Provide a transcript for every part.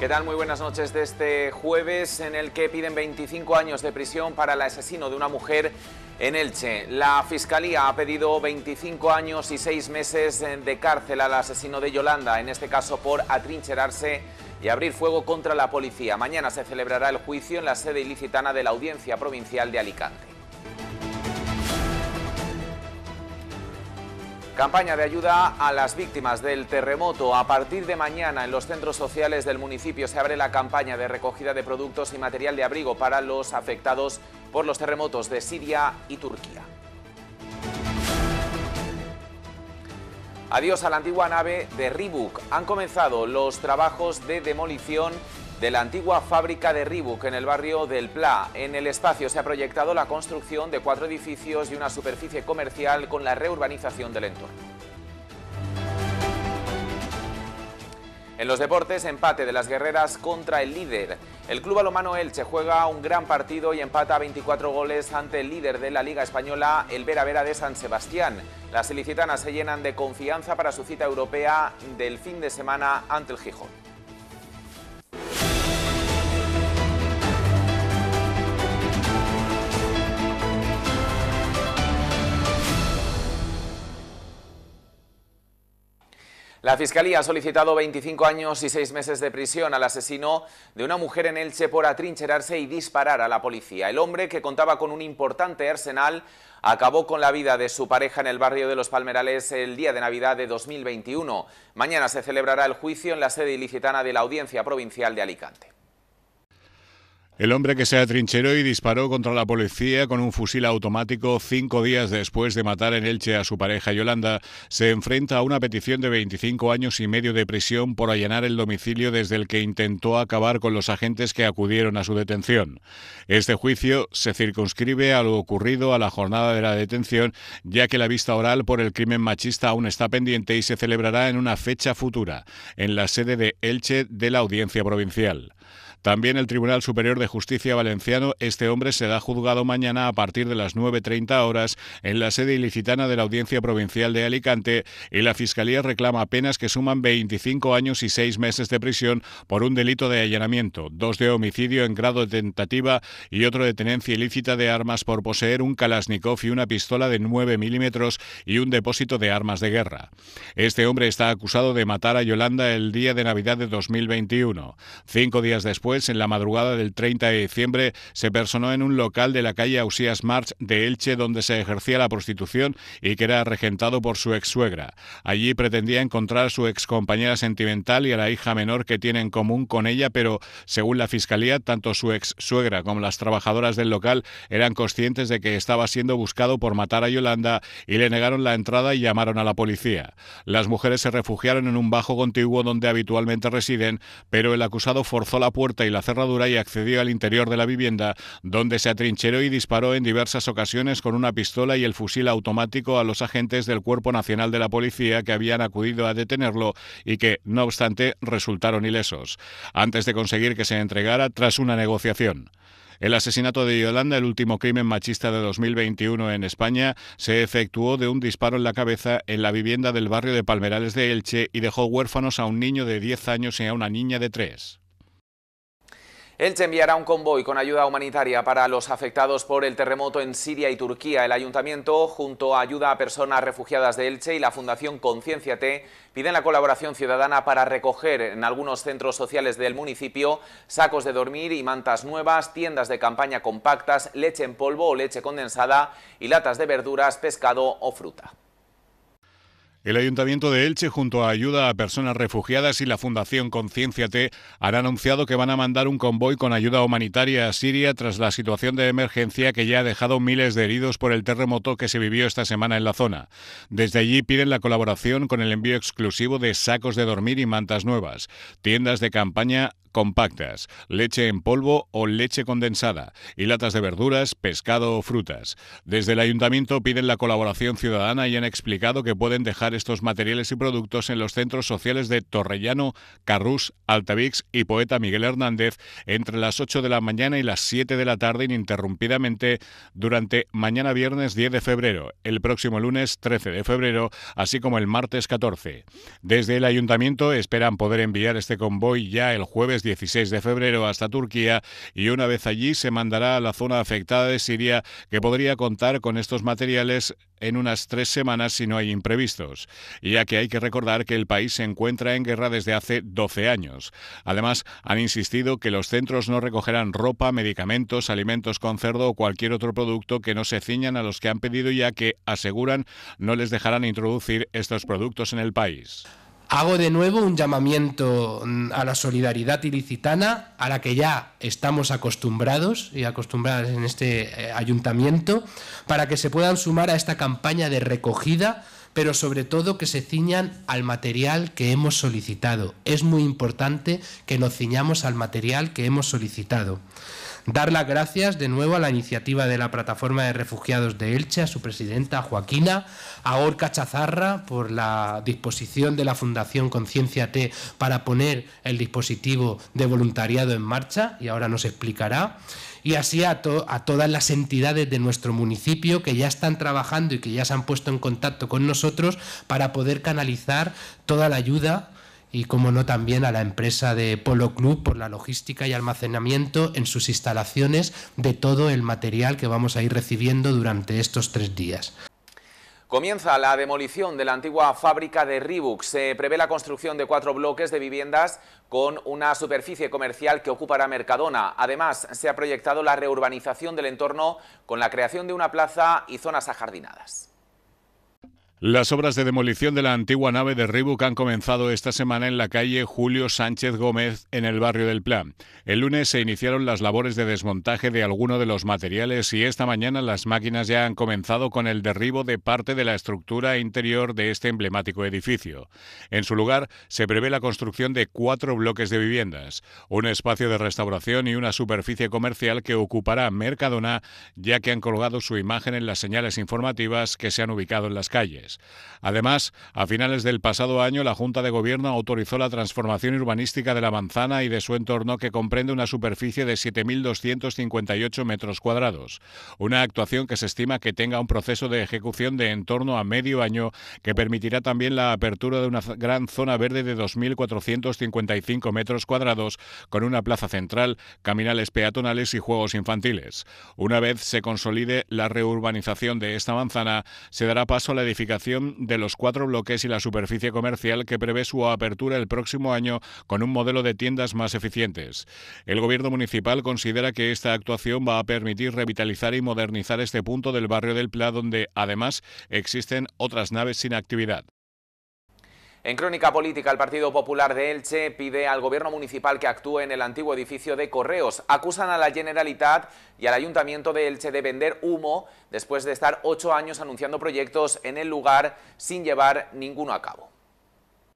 ¿Qué tal? Muy buenas noches de este jueves en el que piden 25 años de prisión para el asesino de una mujer en Elche. La Fiscalía ha pedido 25 años y 6 meses de cárcel al asesino de Yolanda, en este caso por atrincherarse y abrir fuego contra la policía. Mañana se celebrará el juicio en la sede ilicitana de la Audiencia Provincial de Alicante. Campaña de ayuda a las víctimas del terremoto. A partir de mañana en los centros sociales del municipio se abre la campaña de recogida de productos y material de abrigo para los afectados por los terremotos de Siria y Turquía. Adiós a la antigua nave de Reebok. Han comenzado los trabajos de demolición de la antigua fábrica de Reebok en el barrio del Pla. En el espacio se ha proyectado la construcción de cuatro edificios y una superficie comercial con la reurbanización del entorno. En los deportes, empate de las guerreras contra el líder. El club alomano Elche juega un gran partido y empata 24 goles ante el líder de la Liga Española, el Vera Vera de San Sebastián. Las ilicitanas se llenan de confianza para su cita europea del fin de semana ante el Gijón. La Fiscalía ha solicitado 25 años y 6 meses de prisión al asesino de una mujer en Elche por atrincherarse y disparar a la policía. El hombre, que contaba con un importante arsenal, acabó con la vida de su pareja en el barrio de Los Palmerales el día de Navidad de 2021. Mañana se celebrará el juicio en la sede ilicitana de la Audiencia Provincial de Alicante. El hombre que se atrincheró y disparó contra la policía con un fusil automático cinco días después de matar en Elche a su pareja Yolanda se enfrenta a una petición de 25 años y medio de prisión por allanar el domicilio desde el que intentó acabar con los agentes que acudieron a su detención. Este juicio se circunscribe a lo ocurrido a la jornada de la detención, ya que la vista oral por el crimen machista aún está pendiente y se celebrará en una fecha futura, en la sede de Elche de la Audiencia Provincial. También el Tribunal Superior de Justicia Valenciano, este hombre será juzgado mañana a partir de las 9.30 horas en la sede ilicitana de la Audiencia Provincial de Alicante y la Fiscalía reclama penas que suman 25 años y 6 meses de prisión por un delito de allanamiento, dos de homicidio en grado de tentativa y otro de tenencia ilícita de armas por poseer un Kalashnikov y una pistola de 9 milímetros y un depósito de armas de guerra. Este hombre está acusado de matar a Yolanda el día de Navidad de 2021. Cinco días después, en la madrugada del 30 de diciembre, se personó en un local de la calle Ausías March de Elche donde se ejercía la prostitución y que era regentado por su ex suegra. Allí pretendía encontrar a su ex compañera sentimental y a la hija menor que tiene en común con ella, pero según la fiscalía, tanto su ex suegra como las trabajadoras del local eran conscientes de que estaba siendo buscado por matar a Yolanda y le negaron la entrada y llamaron a la policía. Las mujeres se refugiaron en un bajo contiguo donde habitualmente residen, pero el acusado forzó la puerta y la cerradura y accedió al interior de la vivienda, donde se atrincheró y disparó en diversas ocasiones con una pistola y el fusil automático a los agentes del Cuerpo Nacional de la Policía que habían acudido a detenerlo y que, no obstante, resultaron ilesos, antes de conseguir que se entregara tras una negociación. El asesinato de Yolanda, el último crimen machista de 2021 en España, se efectuó de un disparo en la cabeza en la vivienda del barrio de Palmerales de Elche y dejó huérfanos a un niño de 10 años y a una niña de 3. Elche enviará un convoy con ayuda humanitaria para los afectados por el terremoto en Siria y Turquía. El ayuntamiento, junto a Ayuda a Personas Refugiadas de Elche y la Fundación Conciencia T, piden la colaboración ciudadana para recoger en algunos centros sociales del municipio sacos de dormir y mantas nuevas, tiendas de campaña compactas, leche en polvo o leche condensada y latas de verduras, pescado o fruta. El Ayuntamiento de Elche, junto a Ayuda a Personas Refugiadas y la Fundación Conciencia T, han anunciado que van a mandar un convoy con ayuda humanitaria a Siria tras la situación de emergencia que ya ha dejado miles de heridos por el terremoto que se vivió esta semana en la zona. Desde allí piden la colaboración con el envío exclusivo de sacos de dormir y mantas nuevas, tiendas de campaña compactas, leche en polvo o leche condensada y latas de verduras, pescado o frutas. Desde el ayuntamiento piden la colaboración ciudadana y han explicado que pueden dejar estos materiales y productos en los centros sociales de Torrellano, Carrús, Altavix y Poeta Miguel Hernández entre las 8 de la mañana y las 7 de la tarde ininterrumpidamente durante mañana viernes 10 de febrero, el próximo lunes 13 de febrero, así como el martes 14. Desde el ayuntamiento esperan poder enviar este convoy ya el jueves miércoles 16 de febrero hasta Turquía y una vez allí se mandará a la zona afectada de Siria que podría contar con estos materiales en unas tres semanas si no hay imprevistos, ya que hay que recordar que el país se encuentra en guerra desde hace 12 años. Además, han insistido que los centros no recogerán ropa, medicamentos, alimentos con cerdo o cualquier otro producto que no se ciñan a los que han pedido ya que, aseguran, no les dejarán introducir estos productos en el país. Hago de nuevo un llamamiento mm, a la solidaridad ilicitana, a la que ya estamos acostumbrados y acostumbradas en este eh, ayuntamiento, para que se puedan sumar a esta campaña de recogida, pero sobre todo que se ciñan al material que hemos solicitado. Es muy importante que nos ciñamos al material que hemos solicitado. Dar las gracias de nuevo a la iniciativa de la Plataforma de Refugiados de Elche, a su presidenta Joaquina, a Orca Chazarra por la disposición de la Fundación Conciencia T para poner el dispositivo de voluntariado en marcha y ahora nos explicará y así a, a, todas las entidades de nuestro municipio que ya están trabajando y que ya se han puesto en contacto con nosotros para poder canalizar toda la ayuda y, como no, también a la empresa de Polo Club por la logística y almacenamiento en sus instalaciones de todo el material que vamos a ir recibiendo durante estos tres días. Comienza la demolición de la antigua fábrica de Reebok. Se prevé la construcción de cuatro bloques de viviendas con una superficie comercial que ocupará Mercadona. Además, se ha proyectado la reurbanización del entorno con la creación de una plaza y zonas ajardinadas. Las obras de demolición de la antigua nave de Reebok han comenzado esta semana en la calle Julio Sánchez Gómez, en el barrio del Plan. El lunes se iniciaron las labores de desmontaje de alguno de los materiales y esta mañana las máquinas ya han comenzado con el derribo de parte de la estructura interior de este emblemático edificio. En su lugar, se prevé la construcción de cuatro bloques de viviendas, un espacio de restauración y una superficie comercial que ocupará Mercadona, ya que han colgado su imagen en las señales informativas que se han ubicado en las calles. Además, a finales del pasado año, la Junta de Gobierno autorizó la transformación urbanística de la manzana y de su entorno, que comprende una superficie de 7.258 metros cuadrados. Una actuación que se estima que tenga un proceso de ejecución de en torno a medio año, que permitirá también la apertura de una gran zona verde de 2.455 metros cuadrados, con una plaza central, caminales peatonales y juegos infantiles. Una vez se consolide la reurbanización de esta manzana, se dará paso a la edificación de los cuatro bloques y la superficie comercial que prevé su apertura el próximo año con un modelo de tiendas más eficientes. El Gobierno municipal considera que esta actuación va a permitir revitalizar y modernizar este punto del barrio del Pla, donde además existen otras naves sin actividad. En crónica política, el Partido Popular de Elche pide al gobierno municipal que actúe en el antiguo edificio de Correos. Acusan a la Generalitat y al Ayuntamiento de Elche de vender humo después de estar ocho años anunciando proyectos en el lugar sin llevar ninguno a cabo.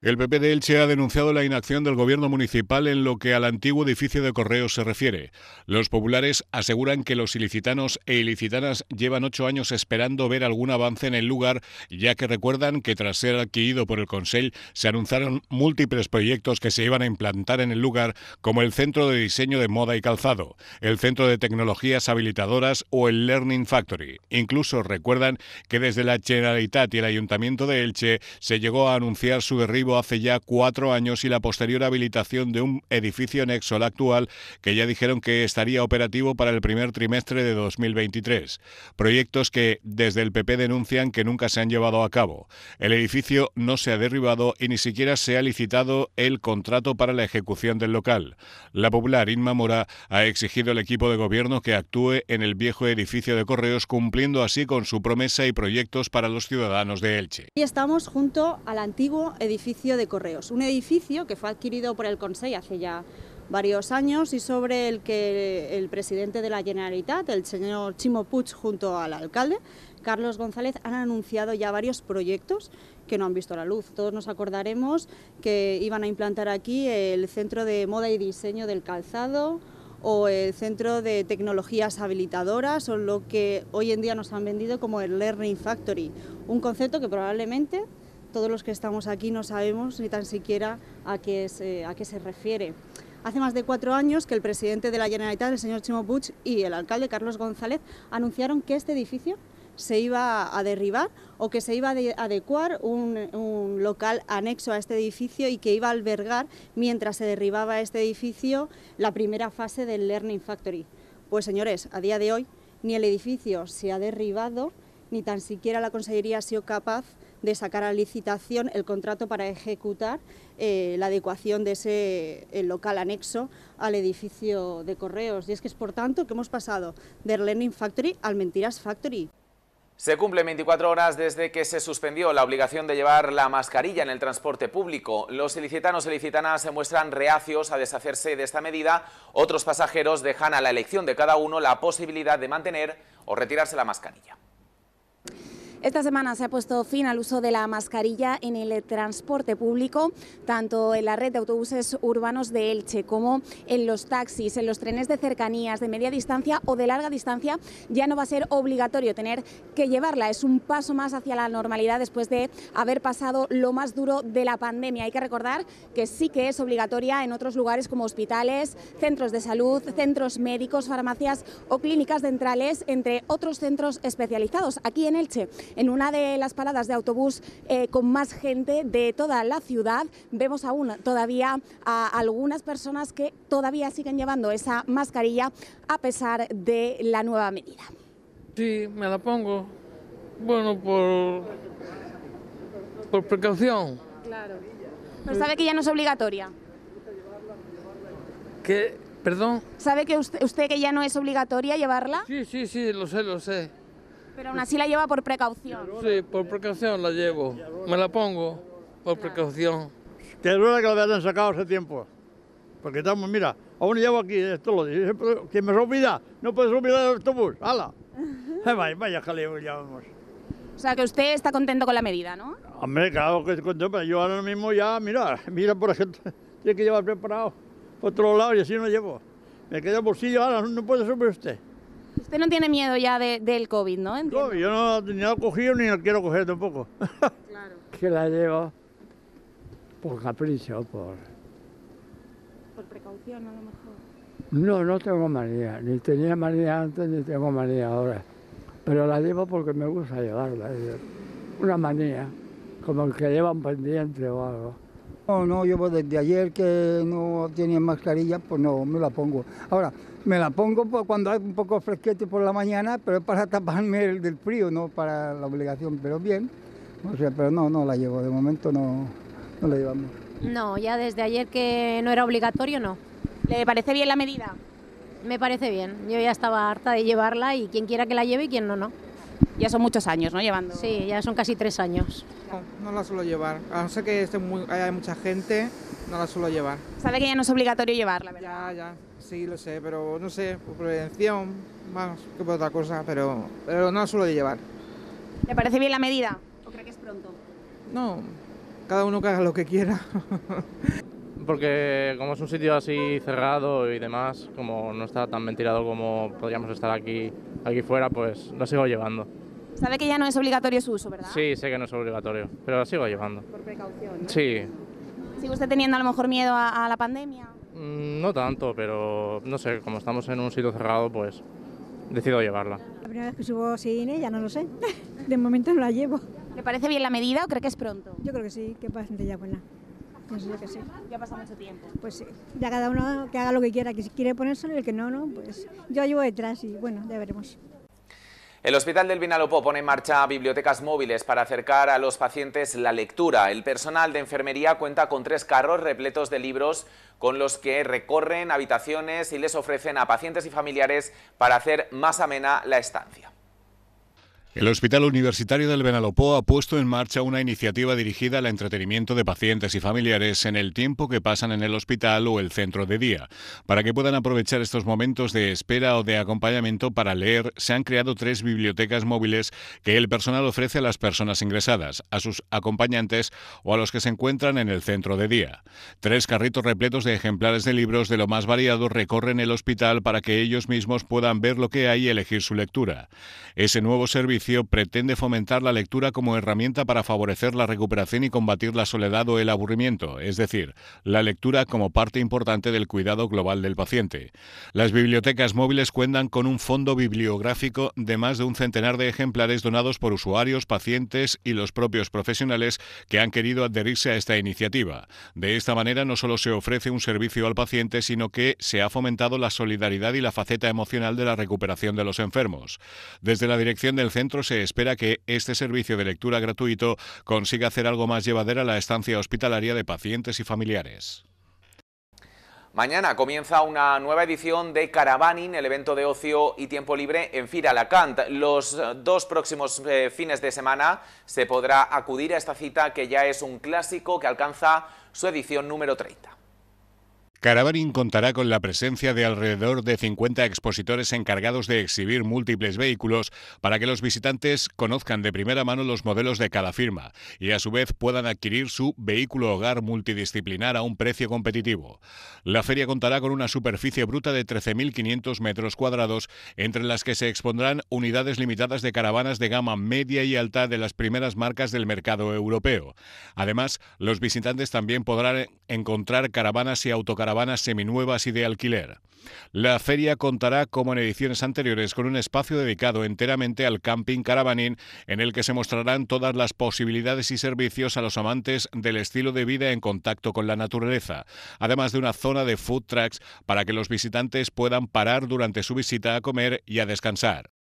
El PP de Elche ha denunciado la inacción del gobierno municipal en lo que al antiguo edificio de correos se refiere. Los populares aseguran que los ilicitanos e ilicitanas llevan ocho años esperando ver algún avance en el lugar, ya que recuerdan que tras ser adquirido por el Consell se anunciaron múltiples proyectos que se iban a implantar en el lugar, como el Centro de Diseño de Moda y Calzado, el Centro de Tecnologías Habilitadoras o el Learning Factory. Incluso recuerdan que desde la Generalitat y el Ayuntamiento de Elche se llegó a anunciar su derribo hace ya cuatro años y la posterior habilitación de un edificio nexo al actual que ya dijeron que estaría operativo para el primer trimestre de 2023. Proyectos que desde el PP denuncian que nunca se han llevado a cabo. El edificio no se ha derribado y ni siquiera se ha licitado el contrato para la ejecución del local. La popular Inma Mora ha exigido al equipo de gobierno que actúe en el viejo edificio de correos cumpliendo así con su promesa y proyectos para los ciudadanos de Elche. Y estamos junto al antiguo edificio de Correos, un edificio que fue adquirido por el Consejo hace ya varios años y sobre el que el presidente de la Generalitat, el señor Chimo Puig, junto al alcalde, Carlos González, han anunciado ya varios proyectos que no han visto la luz. Todos nos acordaremos que iban a implantar aquí el Centro de Moda y Diseño del Calzado o el Centro de Tecnologías Habilitadoras o lo que hoy en día nos han vendido como el Learning Factory, un concepto que probablemente todos los que estamos aquí no sabemos ni tan siquiera a qué se, a qué se refiere. Hace más de cuatro años que el presidente de la Generalitat, el señor Chimo Puig, y el alcalde Carlos González anunciaron que este edificio se iba a derribar o que se iba a adecuar un, un local anexo a este edificio y que iba a albergar, mientras se derribaba este edificio, la primera fase del Learning Factory. Pues señores, a día de hoy ni el edificio se ha derribado, ni tan siquiera la Consellería ha sido capaz de sacar a licitación el contrato para ejecutar eh, la adecuación de ese local anexo al edificio de correos. Y es que es por tanto que hemos pasado del Learning Factory al Mentiras Factory. Se cumplen 24 horas desde que se suspendió la obligación de llevar la mascarilla en el transporte público. Los ilicitanos y ilicitanas se muestran reacios a deshacerse de esta medida. Otros pasajeros dejan a la elección de cada uno la posibilidad de mantener o retirarse la mascarilla. Esta semana se ha puesto fin al uso de la mascarilla en el transporte público, tanto en la red de autobuses urbanos de Elche como en los taxis, en los trenes de cercanías, de media distancia o de larga distancia. Ya no va a ser obligatorio tener que llevarla. Es un paso más hacia la normalidad después de haber pasado lo más duro de la pandemia. Hay que recordar que sí que es obligatoria en otros lugares como hospitales, centros de salud, centros médicos, farmacias o clínicas dentrales, entre otros centros especializados. Aquí en Elche en una de las paradas de autobús eh, con más gente de toda la ciudad vemos aún todavía a algunas personas que todavía siguen llevando esa mascarilla a pesar de la nueva medida. Sí, me la pongo. Bueno, por, por precaución. Claro. Pero sabe que ya no es obligatoria. ¿Qué? ¿Perdón? ¿Sabe que usted, usted que ya no es obligatoria llevarla? Sí, sí, sí, lo sé, lo sé. Pero aún así la lleva por precaución. Sí, por precaución la llevo. Me la pongo por precaución. Es verdad que la habían sacado hace tiempo. Porque estamos, mira, aún llevo aquí esto lo dice. Que me olvida, no puedes olvidar el autobús. ¡Hala! vaya, vaya jaleo ya vamos. O sea que usted está contento con la medida, ¿no? Hombre, claro que estoy contento, pero yo ahora mismo ya, mira, mira por ejemplo, tiene que llevar preparado por otro lado y así no llevo. Me queda el bolsillo, ahora no puede subir usted. Usted no tiene miedo ya del COVID, ¿no? No, yo no ni lo he cogido ni lo quiero coger tampoco. claro. Que la llevo por capricho, por... Por precaución, a lo mejor. No, no tengo manía. Ni tenía manía antes ni tengo manía ahora. Pero la llevo porque me gusta llevarla. Una manía, como el que lleva un pendiente o algo. No, no, yo desde ayer que no tenía mascarilla, pues no me la pongo. Ahora, me la pongo cuando hay un poco fresquete por la mañana, pero es para taparme el del frío, no para la obligación, pero bien. O sea, pero no, no la llevo, de momento no, no la llevamos. No, ya desde ayer que no era obligatorio, no. ¿Le parece bien la medida? Me parece bien. Yo ya estaba harta de llevarla y quien quiera que la lleve y quien no, no. Ya son muchos años, ¿no? Llevando. Sí, ya son casi tres años. No, no la suelo llevar. A no ser que esté muy, haya mucha gente, no la suelo llevar. ¿Sabe que ya no es obligatorio llevarla, verdad? Ya, ya. Sí, lo sé, pero no sé, por prevención, más que por otra cosa, pero, pero no la suelo llevar. ¿Le parece bien la medida? ¿O cree que es pronto? No, cada uno que haga lo que quiera. Porque como es un sitio así cerrado y demás, como no está tan ventilado como podríamos estar aquí, aquí fuera, pues lo sigo llevando. Sabe que ya no es obligatorio su uso, ¿verdad? Sí, sé que no es obligatorio, pero lo sigo llevando. Por precaución. ¿no? Sí. ¿Sigue usted teniendo a lo mejor miedo a, a la pandemia? Mm, no tanto, pero no sé, como estamos en un sitio cerrado, pues decido llevarla. La primera vez que subo sin ella, no lo sé. De momento no la llevo. ¿Le parece bien la medida o cree que es pronto? Yo creo que sí, que es bastante ya buena. Pues yo que sí. Ya pasa mucho tiempo. Pues sí, ya cada uno que haga lo que quiera, que si quiere ponérselo y el que no, no, pues yo llevo detrás y bueno, ya veremos. El Hospital del Vinalopó pone en marcha bibliotecas móviles para acercar a los pacientes la lectura. El personal de enfermería cuenta con tres carros repletos de libros con los que recorren habitaciones y les ofrecen a pacientes y familiares para hacer más amena la estancia. El Hospital Universitario del Benalopó ha puesto en marcha una iniciativa dirigida al entretenimiento de pacientes y familiares en el tiempo que pasan en el hospital o el centro de día. Para que puedan aprovechar estos momentos de espera o de acompañamiento para leer, se han creado tres bibliotecas móviles que el personal ofrece a las personas ingresadas, a sus acompañantes o a los que se encuentran en el centro de día. Tres carritos repletos de ejemplares de libros de lo más variado recorren el hospital para que ellos mismos puedan ver lo que hay y elegir su lectura. Ese nuevo servicio servicio pretende fomentar la lectura como herramienta para favorecer la recuperación y combatir la soledad o el aburrimiento, es decir, la lectura como parte importante del cuidado global del paciente. Las bibliotecas móviles cuentan con un fondo bibliográfico de más de un centenar de ejemplares donados por usuarios, pacientes y los propios profesionales que han querido adherirse a esta iniciativa. De esta manera no solo se ofrece un servicio al paciente, sino que se ha fomentado la solidaridad y la faceta emocional de la recuperación de los enfermos. Desde la dirección del centro se espera que este servicio de lectura gratuito consiga hacer algo más llevadera la estancia hospitalaria de pacientes y familiares. Mañana comienza una nueva edición de Caravaning, el evento de ocio y tiempo libre en Fira Alacant. Los dos próximos eh, fines de semana se podrá acudir a esta cita que ya es un clásico que alcanza su edición número 30. Caravaning contará con la presencia de alrededor de 50 expositores encargados de exhibir múltiples vehículos para que los visitantes conozcan de primera mano los modelos de cada firma y a su vez puedan adquirir su vehículo hogar multidisciplinar a un precio competitivo. La feria contará con una superficie bruta de 13.500 metros cuadrados, entre las que se expondrán unidades limitadas de caravanas de gama media y alta de las primeras marcas del mercado europeo. Además, los visitantes también podrán encontrar caravanas y autocaravanas seminuevas y de alquiler. La feria contará, como en ediciones anteriores, con un espacio dedicado enteramente al camping caravanín, en el que se mostrarán todas las posibilidades y servicios a los amantes del estilo de vida en contacto con la naturaleza, además de una zona de food trucks para que los visitantes puedan parar durante su visita a comer y a descansar.